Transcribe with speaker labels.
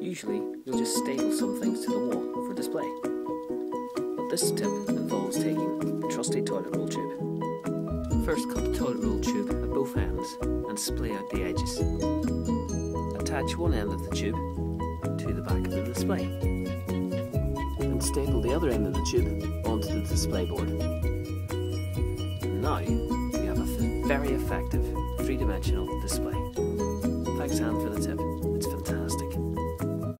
Speaker 1: Usually, you'll just staple some things to the wall for display. But this tip involves taking a trusty toilet roll tube. First cut the toilet roll tube at both ends and splay out the edges. Attach one end of the tube to the back of the display. And staple the other end of the tube onto the display board. Now, you have a very effective three-dimensional display. Thanks, Anne, for the tip.